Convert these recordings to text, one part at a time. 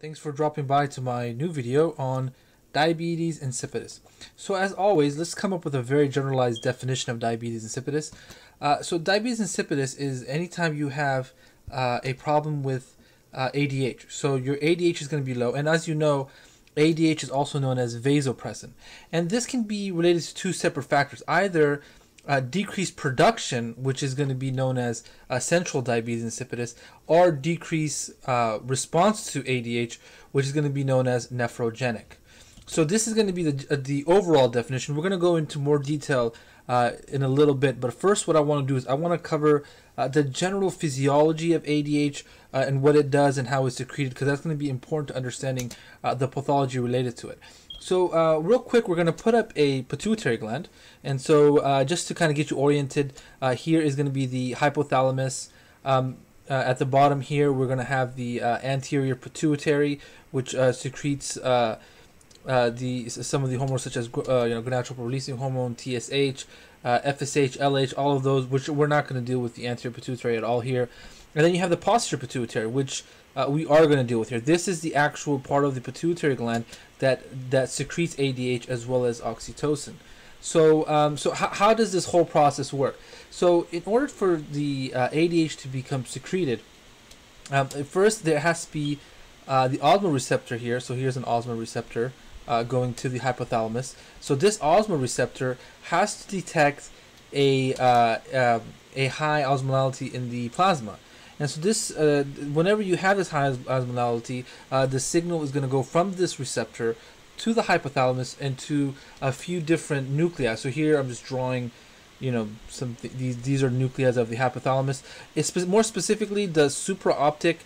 Thanks for dropping by to my new video on diabetes insipidus. So as always, let's come up with a very generalized definition of diabetes insipidus. Uh, so diabetes insipidus is anytime you have uh, a problem with uh, ADH. So your ADH is going to be low, and as you know, ADH is also known as vasopressin. And this can be related to two separate factors. Either uh, decreased production, which is going to be known as uh, central diabetes insipidus, or decreased uh, response to ADH, which is going to be known as nephrogenic. So this is going to be the, uh, the overall definition. We're going to go into more detail uh, in a little bit, but first what I want to do is I want to cover uh, the general physiology of ADH and what it does and how it's secreted, because that's going to be important to understanding the pathology related to it. So uh, real quick, we're going to put up a pituitary gland. And so uh, just to kind of get you oriented, uh, here is going to be the hypothalamus. Um, uh, at the bottom here, we're going to have the uh, anterior pituitary, which uh, secretes the some of the hormones such as you know gonadotropin releasing hormone, TSH, FSH, LH, all of those, which we're not going to deal with the anterior pituitary at all here. And then you have the posterior pituitary, which uh, we are going to deal with here. This is the actual part of the pituitary gland that that secretes ADH as well as oxytocin. So, um, so how, does this whole process work? So, in order for the uh, ADH to become secreted, um, first there has to be uh, the osmoreceptor here. So here's an osmoreceptor uh, going to the hypothalamus. So this osmoreceptor has to detect a uh, um, a high osmolality in the plasma. And so this, uh, whenever you have this high osmolality, uh, the signal is going to go from this receptor to the hypothalamus and to a few different nuclei. So here I'm just drawing, you know, some th these these are nuclei of the hypothalamus. It's spe more specifically the supraoptic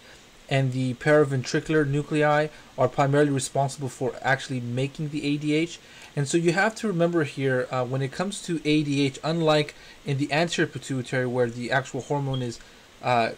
and the paraventricular nuclei are primarily responsible for actually making the ADH. And so you have to remember here uh, when it comes to ADH, unlike in the anterior pituitary where the actual hormone is uh,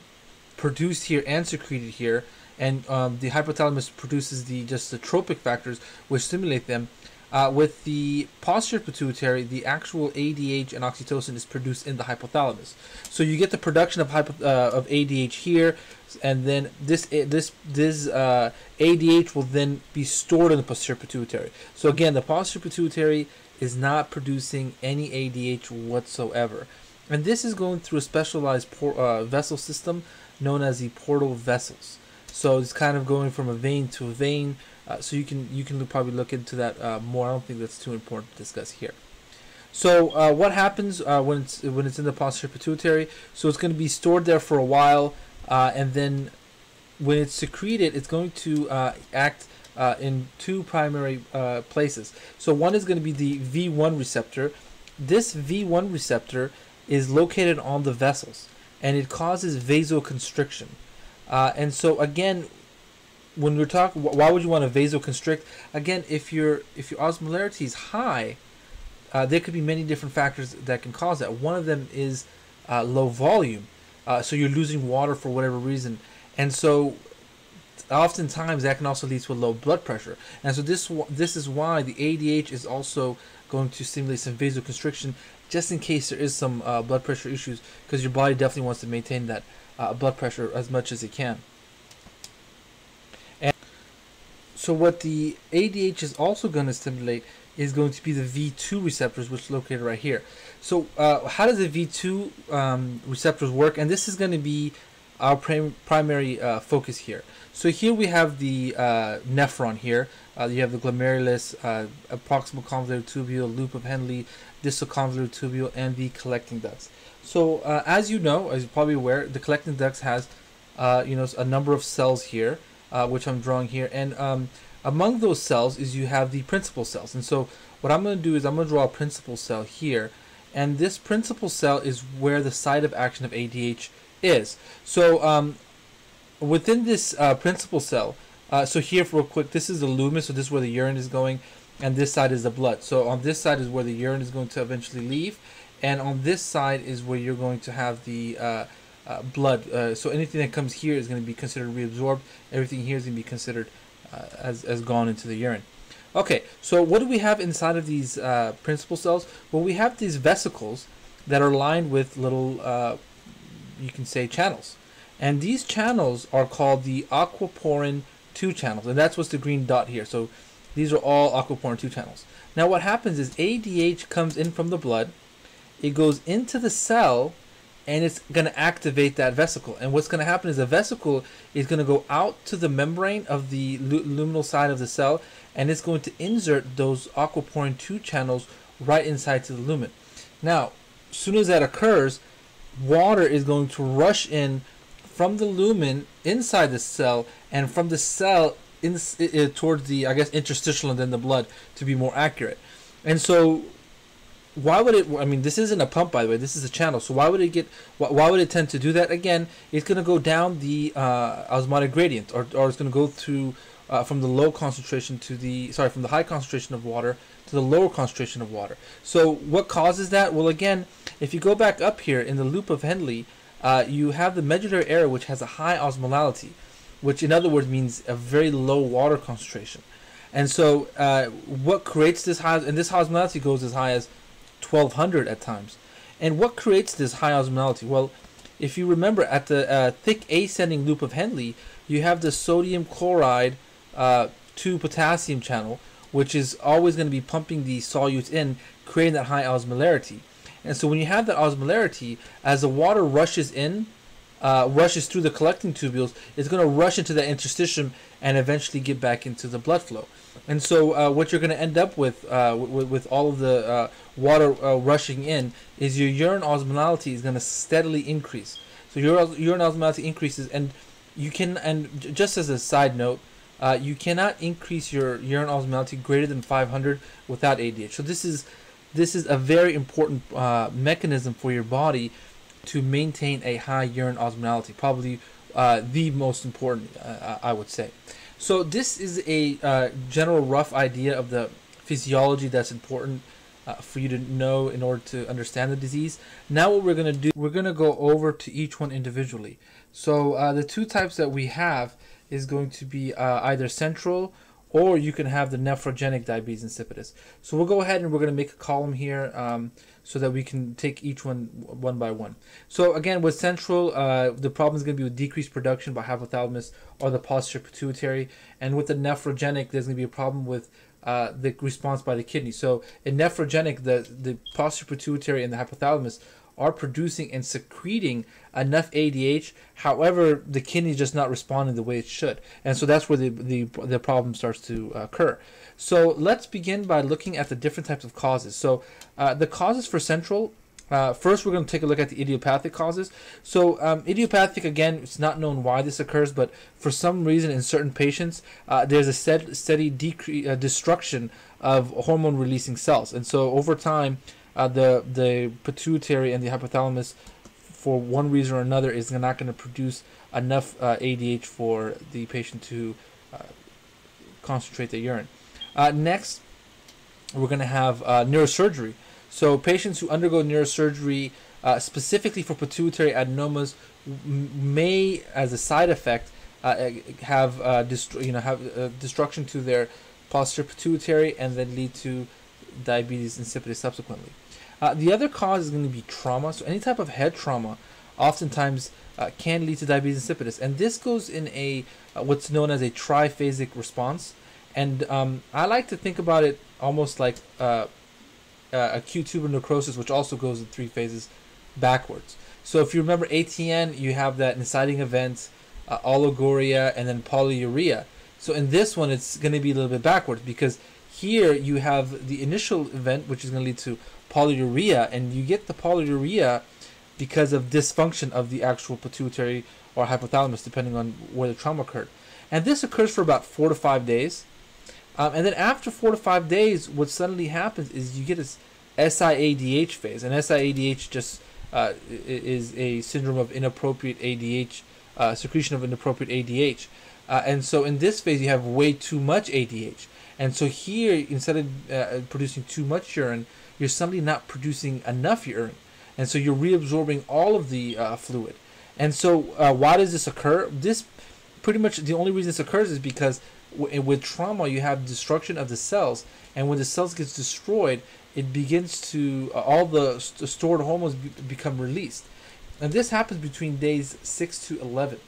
produced here and secreted here, and um, the hypothalamus produces the just the tropic factors which stimulate them. Uh, with the posterior pituitary, the actual ADH and oxytocin is produced in the hypothalamus. So you get the production of hypo, uh, of ADH here, and then this this this uh, ADH will then be stored in the posterior pituitary. So again, the posterior pituitary is not producing any ADH whatsoever, and this is going through a specialized uh, vessel system known as the portal vessels. So it's kind of going from a vein to a vein. Uh, so you can you can probably look into that uh, more. I don't think that's too important to discuss here. So uh, what happens uh, when it's when it's in the posterior pituitary? So it's going to be stored there for a while, uh, and then when it's secreted, it's going to uh, act in two primary places. So one is going to be the V1 receptor. This V1 receptor is located on the vessels and it causes vasoconstriction. Uh, and so again, when we're talking, why would you want to vasoconstrict? Again, if your if your osmolarity is high, uh, there could be many different factors that can cause that. One of them is uh, low volume, uh, so you're losing water for whatever reason, and so oftentimes that can also lead to a low blood pressure. And so this this is why the ADH is also going to stimulate some vasoconstriction just in case there is some uh, blood pressure issues because your body definitely wants to maintain that uh, blood pressure as much as it can. And so what the ADH is also going to stimulate is going to be the V2 receptors which are located right here. So uh, how does the V2 um, receptors work? And this is going to be our prim primary uh, focus here. So here we have the uh, nephron here. Uh, you have the glomerulus, uh, proximal convoluted tubule, loop of Henle, distal convoluted tubule, and the collecting ducts. So uh, as you know, as you're probably aware, the collecting ducts has uh, you know a number of cells here, uh, which I'm drawing here, and um, among those cells is you have the principal cells. And so what I'm going to do is I'm going to draw a principal cell here, and this principal cell is where the site of action of ADH is. So um, within this uh, principal cell, uh, so here, real quick, this is the lumen, so this is where the urine is going, and this side is the blood. So on this side is where the urine is going to eventually leave, and on this side is where you're going to have the uh, uh, blood. Uh, so anything that comes here is going to be considered reabsorbed. Everything here is going to be considered uh, as, as gone into the urine. Okay, so what do we have inside of these uh, principal cells? Well, we have these vesicles that are lined with little, you can say, channels. And these channels are called the aquaporin 2 channels, and that's what's the green dot here. So these are all aquaporin 2 channels. Now what happens is ADH comes in from the blood, it goes into the cell, and it's going to activate that vesicle. And what's going to happen is the vesicle is going to go out to the membrane of the luminal side of the cell, and it's going to insert those aquaporin 2 channels right inside to the lumen. Now, as soon as that occurs, water is going to rush in from the lumen inside the cell and from the cell in, towards the I guess interstitial and then the blood to be more accurate. And so why would it I mean this isn't a pump by the way this is a channel. So why would it get why, would it tend to do that? Again it's going to go down the uh, osmotic gradient or, or it's going to go through uh, from the low concentration to the sorry from the high concentration of water to the lower concentration of water. So what causes that? Well again if you go back up here in the loop of Henle uh, you have the medullary area which has a high osmolality which in other words means a very low water concentration. And so, uh, what creates this high, and this osmolality goes as high as 1200 at times. And what creates this high osmolality? Well, if you remember, at the uh, thick ascending loop of Henle, you have the sodium chloride uh, two potassium channel, which is always going to be pumping the solutes in, creating that high osmolarity. And so, when you have that osmolarity, as the water rushes in uh, rushes through the collecting tubules, it's going to rush into the interstitium and eventually get back into the blood flow. And so, uh, what you're going to end up with, uh, with, with all of the uh, water uh, rushing in, is your urine osmolality is going to steadily increase. So your urine osmolality increases, and you can. And just as a side note, uh, you cannot increase your urine osmolality greater than 500 without ADH. So this is this is a very important mechanism for your body to maintain a high urine osmolality. Probably uh, the most important, uh, I would say. So this is a uh, general rough idea of the physiology that's important uh, for you to know in order to understand the disease. Now what we're going to do, we're going to go over to each one individually. So uh, the two types that we have is going to be uh, either central or you can have the nephrogenic diabetes insipidus. So we'll go ahead and we're going to make a column here. Um, so that we can take each one one by one. So again, with central, uh, the problem is going to be with decreased production by hypothalamus or the posterior pituitary, and with the nephrogenic, there's going to be a problem with uh, the response by the kidney. So in nephrogenic, the the posterior pituitary and the hypothalamus are producing and secreting enough ADH. However, the kidney is just not responding the way it should, and so that's where the the, the problem starts to occur. So let's begin by looking at the different types of causes. So uh, the causes for central, uh, first we're going to take a look at the idiopathic causes. So um, idiopathic, again, it's not known why this occurs, but for some reason in certain patients, uh, there's a steady, steady uh, destruction of hormone-releasing cells. And so over time, uh, the, the pituitary and the hypothalamus, for one reason or another, is not going to produce enough ADH uh, for the patient to concentrate the urine. Uh, next, we're going to have uh, neurosurgery. So patients who undergo neurosurgery uh, specifically for pituitary adenomas may, as a side effect, uh, have uh, you know have uh, destruction to their posterior pituitary and then lead to diabetes insipidus subsequently. The other cause is going to be trauma. So any type of head trauma, oftentimes can lead to diabetes insipidus, and this goes in a what's known as a triphasic response. And um, I like to think about it almost like uh, uh, acute tubular necrosis, which also goes in three phases backwards. So if you remember ATN, you have that inciting event, uh, oliguria, and then polyuria. So in this one, it's going to be a little bit backwards because here you have the initial event, which is going to lead to polyuria, and you get the polyuria because of dysfunction of the actual pituitary or hypothalamus, depending on where the trauma occurred. And this occurs for about four to five days. Um, and then after four to five days, what suddenly happens is you get this SIADH phase, and SIADH just uh, is a syndrome of inappropriate ADH uh, secretion of inappropriate ADH, uh, and so in this phase you have way too much ADH, and so here instead of uh, producing too much urine, you're suddenly not producing enough urine, and so you're reabsorbing all of the uh, fluid, and so uh, why does this occur? This pretty much the only reason this occurs is because with trauma you have destruction of the cells. And when the cells gets destroyed it begins to uh, all the st- stored hormones be- become released. And this happens between days 6 to 11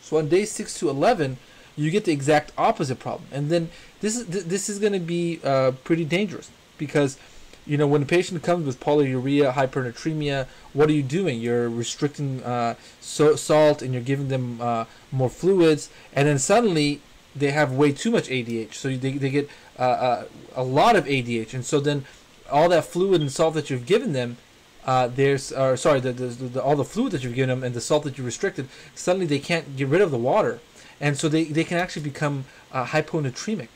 so on day 6 to 11 you get the exact opposite problem. And then this is this is going to be uh, pretty dangerous because you know when a patient comes with polyuria, hypernatremia, what are you doing? You're restricting uh, so, salt and you're giving them uh, more fluids, and then suddenly they have way too much ADH, so they, they get uh, uh, a lot of ADH, and so then all that fluid and salt that you've given them uh, there's or sorry the, the, the, all the fluid that you've given them and the salt that you restricted suddenly they can't get rid of the water. And so they, they can actually become uh, hyponatremic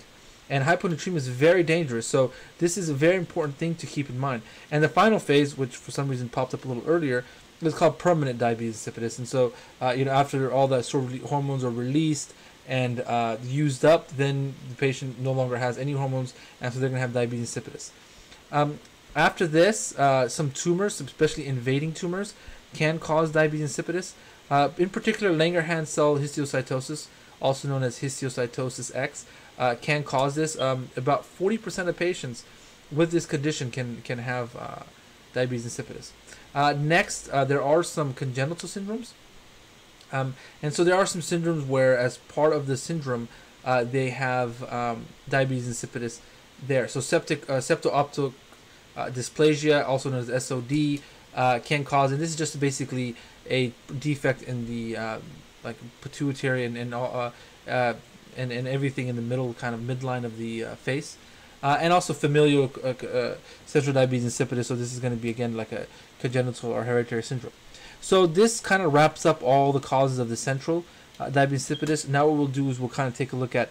and hyponatremia is very dangerous. So this is a very important thing to keep in mind. And the final phase which for some reason popped up a little earlier is called permanent diabetes insipidus. And so uh, you know after all the sort of hormones are released and uh, used up then the patient no longer has any hormones and so they're going to have diabetes insipidus. Um, after this, uh, some tumors, especially invading tumors, can cause diabetes insipidus. Uh, in particular, Langerhans cell histiocytosis, also known as histiocytosis X, uh, can cause this. Um, about 40% of patients with this condition can can have uh, diabetes insipidus. Uh, next, uh, there are some congenital syndromes. Um, and so there are some syndromes where, as part of the syndrome, they have um, diabetes insipidus there. So septic, uh, septo-optic uh, dysplasia, also known as SOD, uh, can cause, and this is just basically a defect in the uh, like pituitary and and, uh, uh, and and everything in the middle, kind of midline of the uh, face. and also familial central diabetes insipidus. So this is going to be again like a congenital or hereditary syndrome. So this kind of wraps up all the causes of the central diabetes insipidus. Now what we'll do is we'll kind of take a look at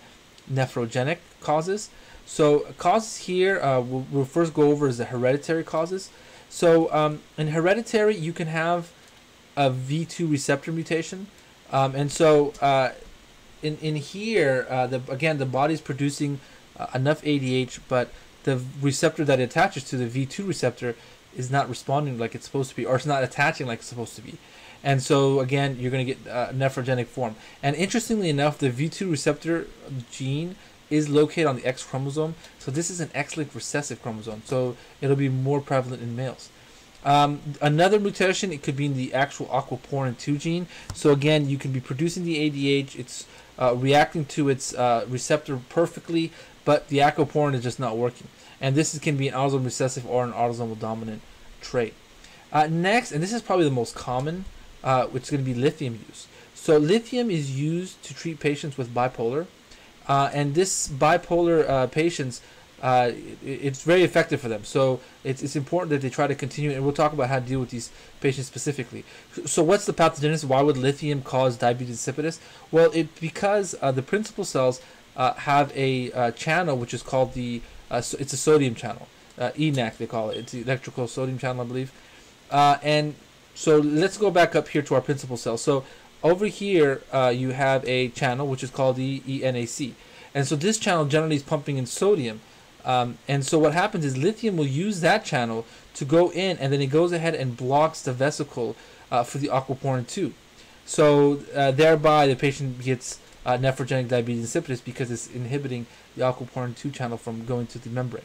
nephrogenic causes. So causes here, uh, we'll, we'll, first go over is the hereditary causes. So um, in hereditary, you can have a V2 receptor mutation. Um, and so uh, in, in here, uh, the, again, the body's producing uh, enough ADH, but the receptor that attaches to, the V2 receptor, is not responding like it's supposed to be, or it's not attaching like it's supposed to be. And so again, you're going to get uh, nephrogenic form. And interestingly enough, the V2 receptor gene is located on the X chromosome. So this is an X-linked recessive chromosome. So it'll be more prevalent in males. Um, another mutation, it could be in the actual aquaporin 2 gene. So again, you can be producing the ADH. It's uh, reacting to its uh, receptor perfectly, but the aquaporin is just not working. And this is, can be an autosomal recessive or an autosomal dominant trait. Uh, next, and this is probably the most common, uh, which is going to be lithium use. So lithium is used to treat patients with bipolar. Uh, and this bipolar uh, patients, uh, it's very effective for them. So it's, it's important that they try to continue, and we'll talk about how to deal with these patients specifically. So what's the pathogenesis? Why would lithium cause diabetes insipidus? Well, it because uh, the principal cells uh, have a uh, channel which is called the so it's a sodium channel, ENaC they call it. It's the electrical sodium channel, I believe. and so let's go back up here to our principal cell. So over here uh, you have a channel which is called the ENaC. And so this channel generally is pumping in sodium. Um, and so what happens is lithium will use that channel to go in and then it goes ahead and blocks the vesicle uh, for the aquaporin 2. So uh, thereby the patient gets uh, nephrogenic diabetes insipidus because it's inhibiting the aquaporin 2 channel from going to the membrane.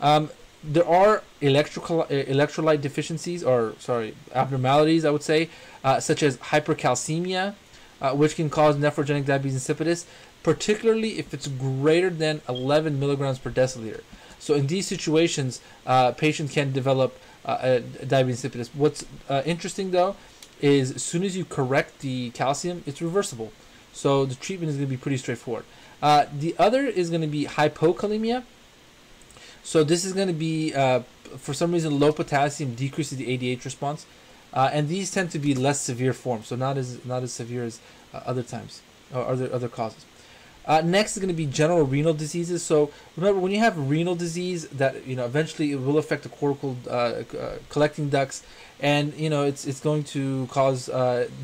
Um, there are electrical uh, electrolyte deficiencies or sorry abnormalities I would say uh, such as hypercalcemia uh, which can cause nephrogenic diabetes insipidus particularly if it's greater than 11 milligrams per deciliter. So in these situations uh, patients can develop uh, diabetes insipidus. What's uh, interesting though is as soon as you correct the calcium it's reversible. So the treatment is going to be pretty straightforward. The other is going to be hypokalemia. So this is going to be, uh, for some reason, low potassium decreases the ADH response, uh, and these tend to be less severe forms, so not as not as severe as uh, other times or other other causes. Uh, next is going to be general renal diseases. So remember, when you have renal disease, that you know eventually it will affect the cortical uh, uh, collecting ducts, and you know it's it's going to cause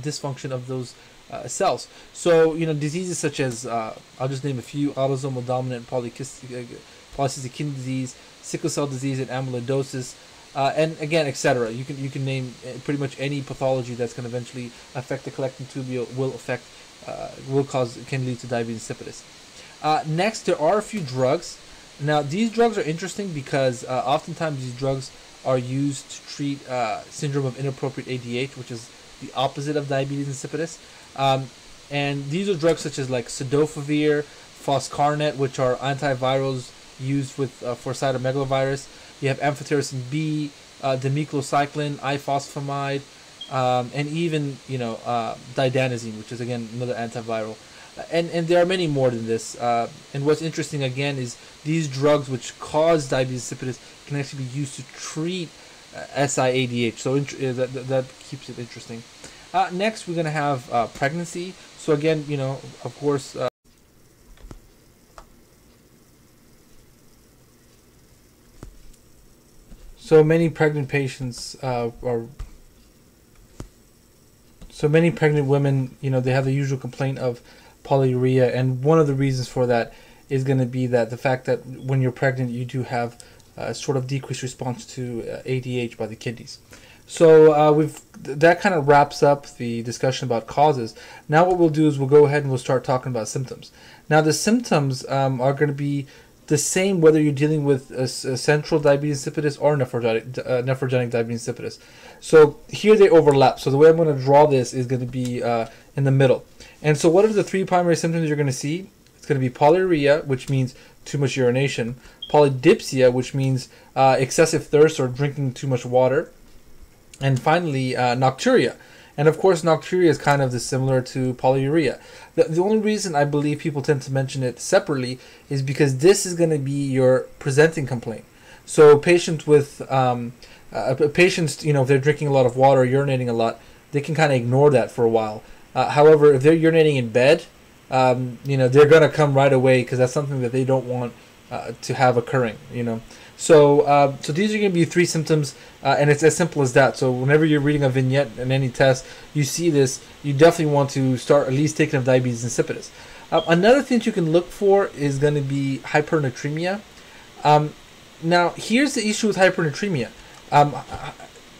dysfunction of those uh, cells. So, you know, diseases such as, uh, I'll just name a few, autosomal dominant polycystic, polycystic kidney disease, sickle cell disease, and amyloidosis, uh, and again, etc. You can you can name uh, pretty much any pathology that's going to eventually affect the collecting tubule will affect uh, will cause can lead to diabetes insipidus. Uh, next, there are a few drugs. Now, these drugs are interesting because uh, oftentimes these drugs are used to treat uh, syndrome of inappropriate ADH, which is the opposite of diabetes insipidus. Um, and these are drugs such as like cidofovir, foscarnet, which are antivirals used with uh, for cytomegalovirus. You have amphotericin B, uh, demeclocycline, ifosfamide, um, and even you know uh, didanosine, which is again another antiviral. And and there are many more than this. Uh, and what's interesting again is these drugs which cause diabetes insipidus can actually be used to treat uh, SIADH. So int- uh, that, that, keeps it interesting. Uh, next, we're gonna have uh, pregnancy. So again, you know, of course. Uh, so many pregnant patients uh, are. So many pregnant women, you know, they have the usual complaint of polyuria, and one of the reasons for that is going to be that the fact that when you're pregnant, you do have a sort of decreased response to ADH by the kidneys. So uh, we've that kind of wraps up the discussion about causes. Now what we'll do is we'll go ahead and we'll start talking about symptoms. Now the symptoms um, are going to be the same whether you're dealing with a, a central diabetes insipidus or nephrogenic, uh, nephrogenic diabetes insipidus. So here they overlap. So the way I'm going to draw this is going to be uh, in the middle. And so what are the three primary symptoms you're going to see? It's going to be polyuria, which means too much urination, polydipsia, which means uh, excessive thirst or drinking too much water, and finally uh, nocturia. And of course, nocturia is kind of similar to polyuria. The, the only reason I believe people tend to mention it separately is because this is going to be your presenting complaint. So patients with um, uh, patients, you know, if they're drinking a lot of water, urinating a lot, they can kind of ignore that for a while. Uh, however, if they're urinating in bed, um, you know, they're gonna come right away because that's something that they don't want uh, to have occurring. You know, so uh, so these are gonna be three symptoms, uh, and it's as simple as that. So whenever you're reading a vignette in any test, you see this, you definitely want to start at least taking of diabetes insipidus. Uh, another thing that you can look for is going to be hypernatremia. Um, now, here's the issue with hypernatremia. Um,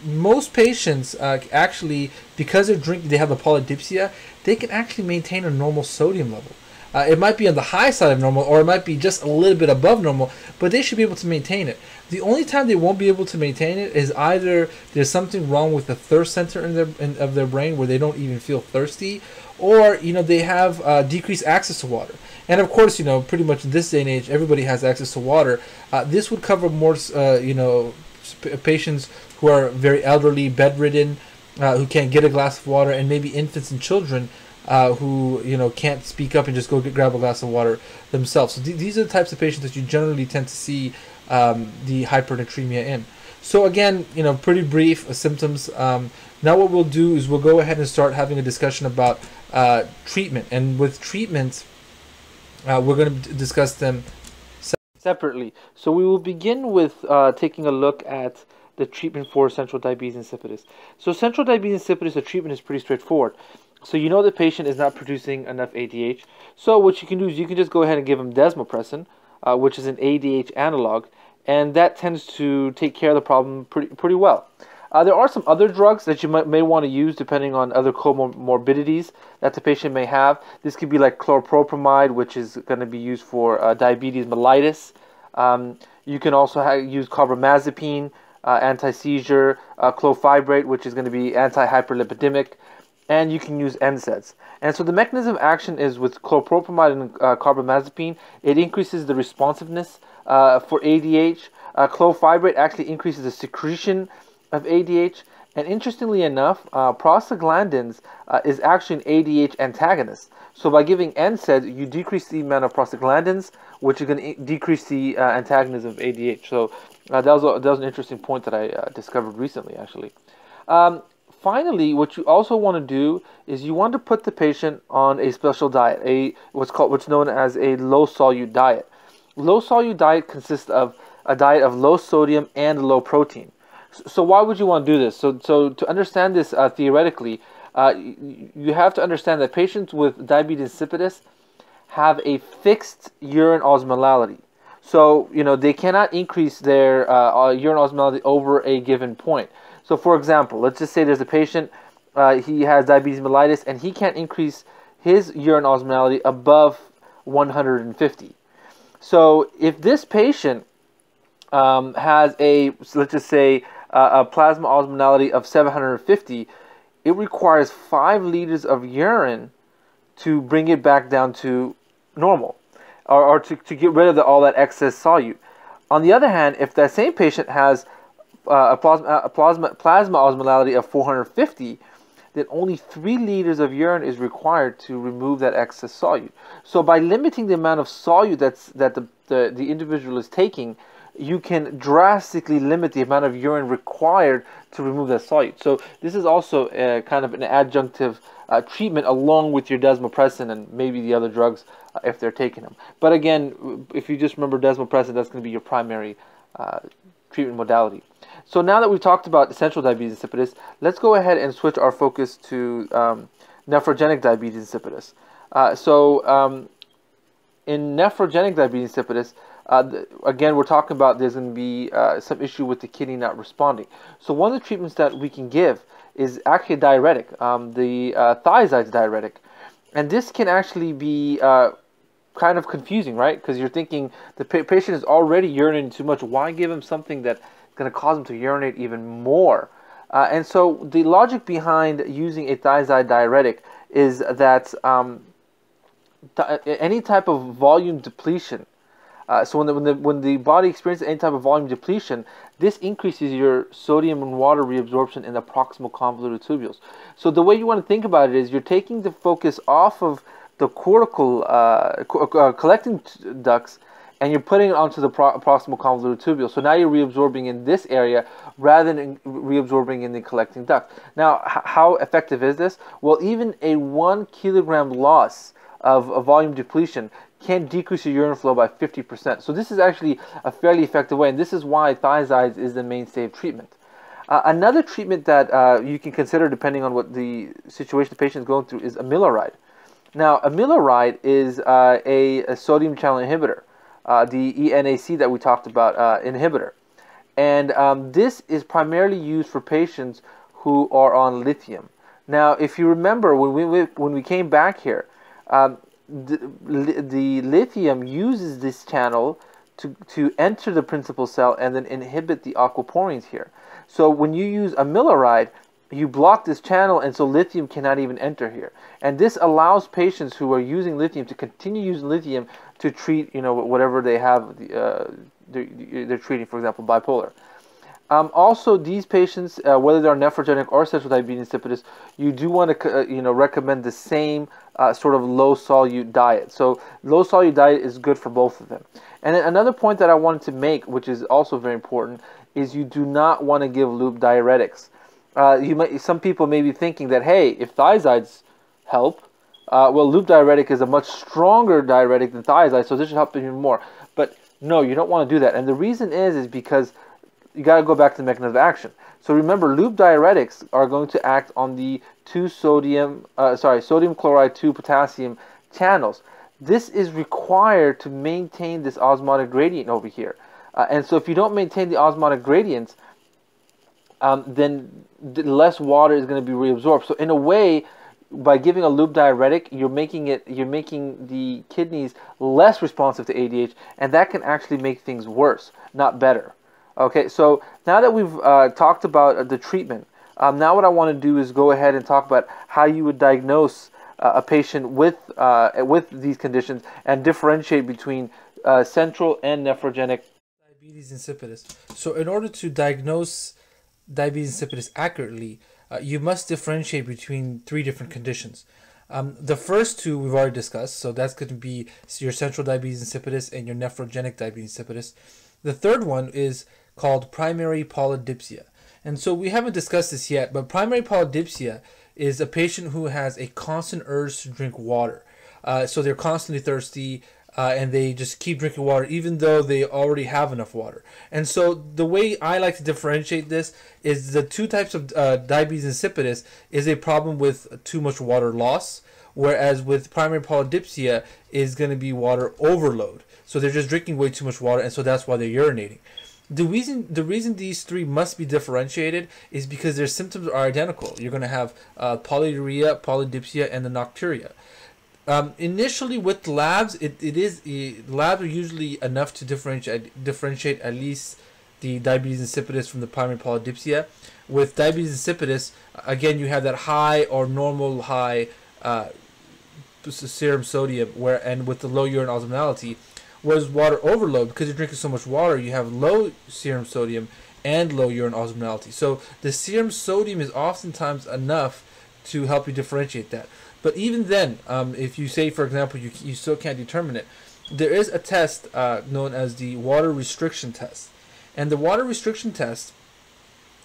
most patients uh, actually, because they're drinking, they have the polydipsia, they can actually maintain a normal sodium level. Uh, it might be on the high side of normal, or it might be just a little bit above normal, but they should be able to maintain it. The only time they won't be able to maintain it is either there's something wrong with the thirst center in their in, of their brain where they don't even feel thirsty, or you know they have uh, decreased access to water. And of course, you know, pretty much in this day and age, everybody has access to water. Uh, this would cover more, uh, you know, patients who are very elderly, bedridden, uh, who can't get a glass of water, and maybe infants and children uh, who you know can't speak up and just go get, grab a glass of water themselves. So th- these are the types of patients that you generally tend to see um, the hypernatremia in. So again, you know, pretty brief uh, symptoms. Um, now what we'll do is we'll go ahead and start having a discussion about uh, treatment, and with treatments, uh, we're going to discuss them separately. So we will begin with uh, taking a look at the treatment for central diabetes insipidus. So central diabetes insipidus, the treatment is pretty straightforward. So you know the patient is not producing enough ADH. So what you can do is you can just go ahead and give them desmopressin, uh, which is an ADH analog, and that tends to take care of the problem pretty pretty well. Uh, there are some other drugs that you might, may want to use depending on other comorbidities that the patient may have. This could be like chloropropamide, which is going to be used for uh, diabetes mellitus. Um, you can also use carbamazepine, uh, anti-seizure, uh, clofibrate, which is going to be anti-hyperlipidemic, and you can use NSAIDs. And so the mechanism of action is with chlorpropamide and uh, carbamazepine, it increases the responsiveness uh, for ADH. Uh, clofibrate actually increases the secretion of ADH. And interestingly enough, uh, prostaglandins uh, is actually an ADH antagonist. So by giving NSAID, you decrease the amount of prostaglandins, which is going to decrease the uh, antagonism of ADH. So that, was a, that was an interesting point that I discovered recently, actually. Um, finally, what you also want to do is you want to put the patient on a special diet, a what's called what's known as a low solute diet. Low solute diet consists of a diet of low sodium and low protein. So why would you want to do this? So, so to understand this uh, theoretically, uh, you have to understand that patients with diabetes insipidus have a fixed urine osmolality. So, you know, they cannot increase their uh, uh, urine osmolality over a given point. So, for example, let's just say there's a patient, uh, he has diabetes mellitus, and he can't increase his urine osmolality above 150. So, if this patient um, has a, let's just say, uh, a plasma osmolality of 750, it requires 5 liters of urine to bring it back down to normal or, or to, to get rid of the, all that excess solute. On the other hand, if that same patient has uh, a, plasma, a plasma, plasma osmolality of 450, then only 3 liters of urine is required to remove that excess solute. So by limiting the amount of solute that's, that the, the, the individual is taking, you can drastically limit the amount of urine required to remove that solute. So this is also a, kind of an adjunctive uh, treatment along with your desmopressin and maybe the other drugs uh, if they're taking them. But again, if you just remember desmopressin, that's going to be your primary uh, treatment modality. So now that we've talked about essential diabetes insipidus, let's go ahead and switch our focus to um, nephrogenic diabetes insipidus. Uh, so um, in nephrogenic diabetes insipidus, uh, again, we're talking about there's going to be uh, some issue with the kidney not responding. So one of the treatments that we can give is actually a diuretic, um, the uh, thiazides diuretic. And this can actually be uh, kind of confusing, right? Because you're thinking the pa patient is already urinating too much. Why give him something that's going to cause him to urinate even more? Uh, and so the logic behind using a thiazide diuretic is that um, any type of volume depletion uh, so when the, when the when the body experiences any type of volume depletion, this increases your sodium and water reabsorption in the proximal convoluted tubules. So the way you want to think about it is you're taking the focus off of the cortical uh, uh collecting ducts and you're putting it onto the pro proximal convoluted tubule. So now you're reabsorbing in this area rather than reabsorbing in the collecting duct. Now, how effective is this? Well, even a one kilogram loss of, of volume depletion can decrease your urine flow by 50%. So this is actually a fairly effective way, and this is why thiazides is the mainstay of treatment. Uh, another treatment that uh, you can consider, depending on what the situation the patient is going through, is amiloride. Now, amiloride is uh, a, a, sodium channel inhibitor, uh, the ENAC that we talked about uh, inhibitor. And um, this is primarily used for patients who are on lithium. Now, if you remember, when we, when we came back here, um, the, the lithium uses this channel to, to enter the principal cell and then inhibit the aquaporins here. So when you use amiloride, you block this channel and so lithium cannot even enter here. And this allows patients who are using lithium to continue using lithium to treat, you know, whatever they have, uh, they're, they're treating, for example, bipolar. Um, also, these patients, uh, whether they're nephrogenic or central diabetes insipidus, you do want to, uh, you know, recommend the same uh, sort of low solute diet. So, low solute diet is good for both of them. And another point that I wanted to make, which is also very important, is you do not want to give loop diuretics. Uh, you might, some people may be thinking that, hey, if thiazides help, uh, well, loop diuretic is a much stronger diuretic than thiazide, so this should help even more. But no, you don't want to do that. And the reason is, is because you got to go back to the mechanism of action. So remember, loop diuretics are going to act on the two sodium, uh, sorry, sodium chloride two potassium channels. This is required to maintain this osmotic gradient over here. Uh, and so if you don't maintain the osmotic gradients, um, then less water is going to be reabsorbed. So in a way, by giving a loop diuretic, you're making it, you're making the kidneys less responsive to ADH, and that can actually make things worse, not better. Okay, so now that we've uh, talked about the treatment, um, now what I want to do is go ahead and talk about how you would diagnose uh, a patient with uh, with these conditions and differentiate between uh, central and nephrogenic diabetes insipidus. So, in order to diagnose diabetes insipidus accurately, uh, you must differentiate between three different conditions. Um, the first two we've already discussed, so that's going to be your central diabetes insipidus and your nephrogenic diabetes insipidus. The third one is called primary polydipsia. And so we haven't discussed this yet, but primary polydipsia is a patient who has a constant urge to drink water. Uh, so they're constantly thirsty uh, and they just keep drinking water even though they already have enough water. And so the way I like to differentiate this is the two types of uh, diabetes insipidus is a problem with too much water loss, whereas with primary polydipsia is going to be water overload. So they're just drinking way too much water, and so that's why they're urinating the reason the reason these three must be differentiated is because their symptoms are identical. You're going to have uh, polyuria, polydipsia, and the nocturia. Um, initially, with labs, it, it is uh, labs are usually enough to differentiate differentiate at least the diabetes insipidus from the primary polydipsia. With diabetes insipidus, again, you have that high or normal high uh, serum sodium, where and with the low urine osmolality, whereas water overload because you're drinking so much water, you have low serum sodium and low urine osmolality. So the serum sodium is oftentimes enough to help you differentiate that. But even then, um, if you say, for example, you, you still can't determine it, there is a test uh, known as the water restriction test. And the water restriction test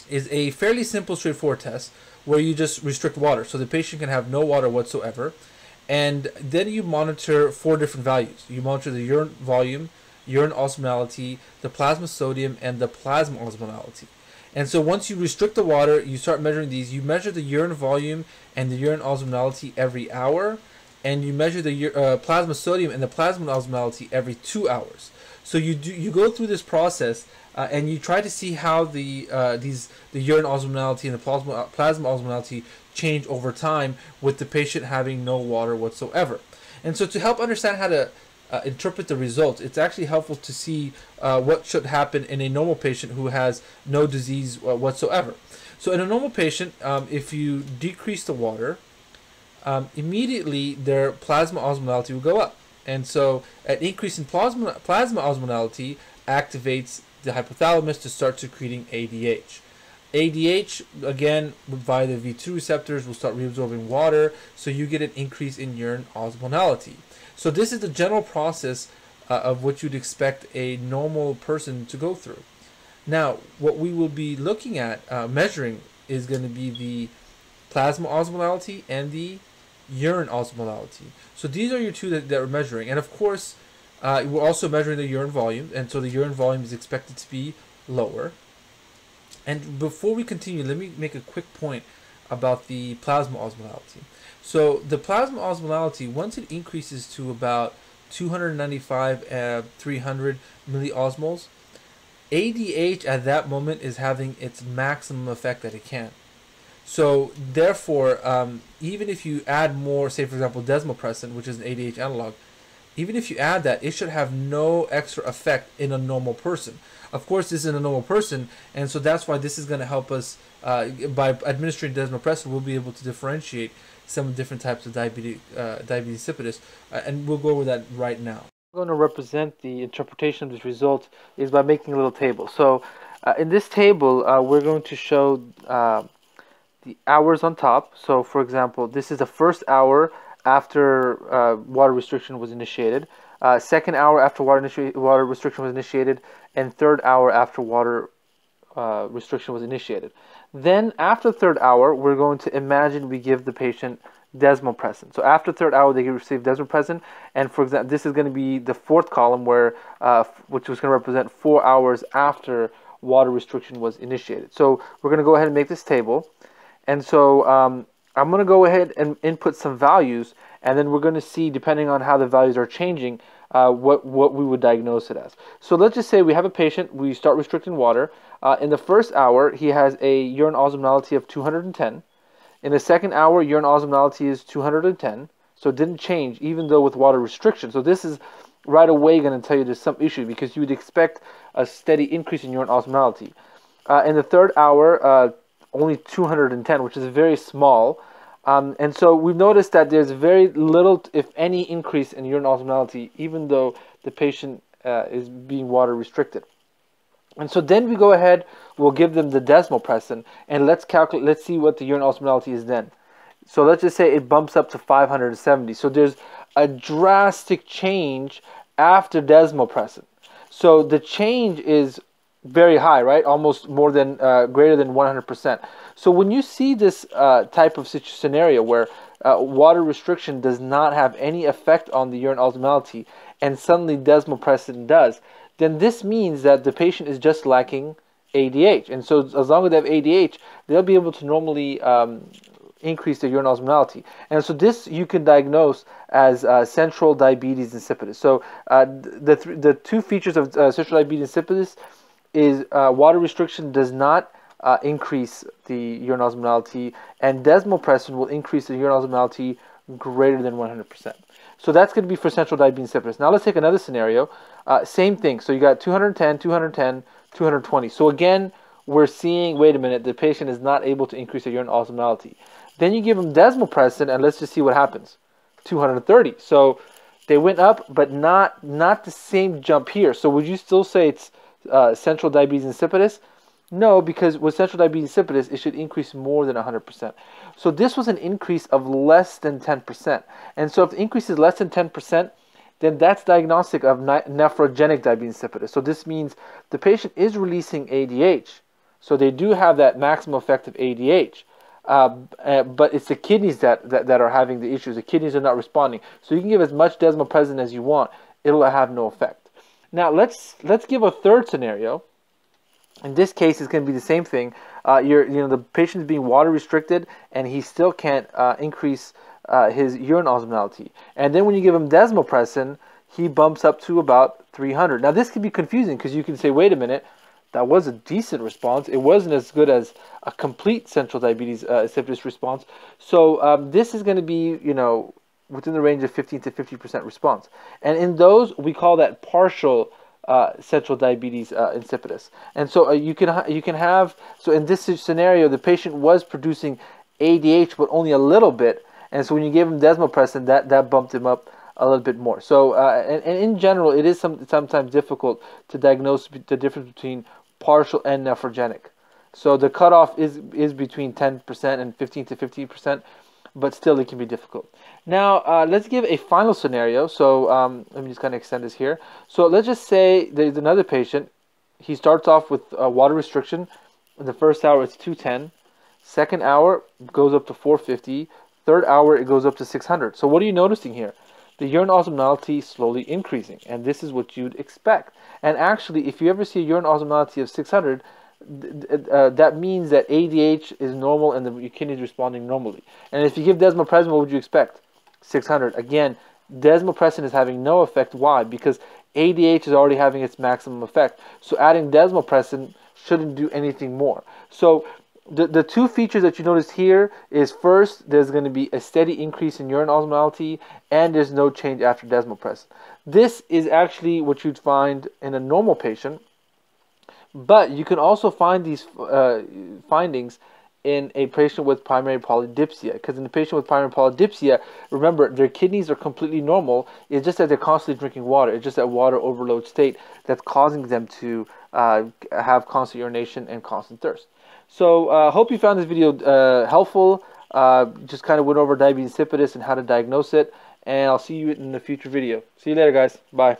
is a fairly simple, straightforward test where you just restrict water. So the patient can have no water whatsoever. And then you monitor four different values. You monitor the urine volume, urine osmolality, the plasma sodium, and the plasma osmolality. And so once you restrict the water, you start measuring these. You measure the urine volume and the urine osmolality every hour, and you measure the uh, plasma sodium and the plasma osmolality every two hours. So you do you go through this process uh, and you try to see how the uh, these the urine osmolality and the plasma plasma osmolality change over time with the patient having no water whatsoever. And so to help understand how to uh, interpret the results, it's actually helpful to see uh, what should happen in a normal patient who has no disease uh, whatsoever. So in a normal patient, um, if you decrease the water, um, immediately their plasma osmolality will go up. And so an increase in plasma, plasma osmolality activates the hypothalamus to start secreting ADH. ADH, again, via the V2 receptors, will start reabsorbing water, so you get an increase in urine osmolality. So this is the general process uh, of what you'd expect a normal person to go through. Now, what we will be looking at uh, measuring is going to be the plasma osmolality and the urine osmolality. So these are your two that, that we're measuring. And of course, uh, we're also measuring the urine volume, and so the urine volume is expected to be lower. And before we continue, let me make a quick point about the plasma osmolality. So the plasma osmolality, once it increases to about 295, uh, 300 milliosmoles, ADH at that moment is having its maximum effect that it can. So therefore, um, even if you add more, say for example, desmopressin, which is an ADH analog, even if you add that, it should have no extra effect in a normal person. Of course, this is a normal person, and so that's why this is going to help us uh, by administering desmopressin. We'll be able to differentiate some different types of diabetes, uh, diabetes insipidus, uh, and we'll go over that right now. I'm going to represent the interpretation of this result is by making a little table. So, uh, in this table, uh, we're going to show uh, the hours on top. So, for example, this is the first hour after water restriction was initiated uh, second hour after water, water restriction was initiated, and third hour after water uh, restriction was initiated. Then, after third hour, we're going to imagine we give the patient desmopressin. So after third hour, they receive desmopressin, and for example, this is going to be the fourth column, where uh, which was going to represent four hours after water restriction was initiated. So we're going to go ahead and make this table, and so um, I'm going to go ahead and input some values and then we're going to see, depending on how the values are changing, uh, what, what we would diagnose it as. So let's just say we have a patient, we start restricting water. Uh, in the first hour, he has a urine osmolality of 210. In the second hour, urine osmolality is 210. So it didn't change, even though with water restriction. So this is right away going to tell you there's some issue because you would expect a steady increase in urine osmolality. Uh, in the third hour, uh, only 210, which is very small. Um, and so we've noticed that there's very little, if any, increase in urine osmolality, even though the patient uh, is being water restricted. And so then we go ahead, we'll give them the desmopressin, and let's calculate, let's see what the urine osmolality is then. So let's just say it bumps up to 570. So there's a drastic change after desmopressin. So the change is very high, right? Almost more than uh, greater than 100%. So when you see this uh, type of scenario where uh, water restriction does not have any effect on the urine osmolality and suddenly desmopressin does, then this means that the patient is just lacking ADH. And so as long as they have ADH, they'll be able to normally um, increase their urine osmolality. And so this you can diagnose as uh, central diabetes insipidus. So uh, the, th the two features of uh, central diabetes insipidus is uh, water restriction does not uh, increase the urine osmolality, and desmopressin will increase the urine osmolality greater than 100%. So that's going to be for central diabetes insipidus. Now let's take another scenario. Uh, same thing. So you got 210, 210, 220. So again, we're seeing, wait a minute, the patient is not able to increase the urine osmolality. Then you give them desmopressin, and let's just see what happens. 230. So they went up, but not not the same jump here. So would you still say it's uh, central diabetes insipidus? No, because with central diabetes insipidus, it should increase more than 100%. So this was an increase of less than 10%. And so if the increase is less than 10%, then that's diagnostic of nephrogenic diabetes insipidus. So this means the patient is releasing ADH. So they do have that maximum effect of ADH. Uh, uh, but it's the kidneys that, that, that are having the issues. The kidneys are not responding. So you can give as much desmopressin as you want. It'll have no effect. Now let's let's give a third scenario. In this case, it's going to be the same thing. Uh, you're, you know, the patient is being water restricted, and he still can't uh, increase uh, his urine osmolality. And then when you give him desmopressin, he bumps up to about 300. Now this can be confusing because you can say, wait a minute, that was a decent response. It wasn't as good as a complete central diabetes uh, insipidus response. So um, this is going to be, you know, within the range of 15 to 50% response. And in those, we call that partial uh, central diabetes uh, insipidus. And so uh, you can you can have so in this scenario, the patient was producing ADH, but only a little bit. And so when you gave him desmopressin, that that bumped him up a little bit more. So uh, and, and in general, it is some, sometimes difficult to diagnose the difference between partial and nephrogenic. So the cutoff is is between 10% and 15 to 15%, but still it can be difficult. Now uh, let's give a final scenario. So um, let me just kind of extend this here. So let's just say there's another patient. He starts off with a water restriction. In the first hour, it's 210. Second hour goes up to 450. Third hour, it goes up to 600. So what are you noticing here? The urine osmolality slowly increasing, and this is what you'd expect. And actually, if you ever see a urine osmolality of 600, uh, that means that ADH is normal and the kidney is responding normally. And if you give desmopressin, what would you expect? 600. Again, desmopressin is having no effect. Why? Because ADH is already having its maximum effect. So adding desmopressin shouldn't do anything more. So the, the two features that you notice here is first, there's going to be a steady increase in urine osmolality, and there's no change after desmopressin. This is actually what you'd find in a normal patient, but you can also find these uh, findings in a patient with primary polydipsia. Because in the patient with primary polydipsia, remember, their kidneys are completely normal. It's just that they're constantly drinking water. It's just that water overload state that's causing them to uh, have constant urination and constant thirst. So I uh, hope you found this video uh, helpful. Uh, just kind of went over diabetes insipidus and how to diagnose it. And I'll see you in the future video. See you later, guys. Bye.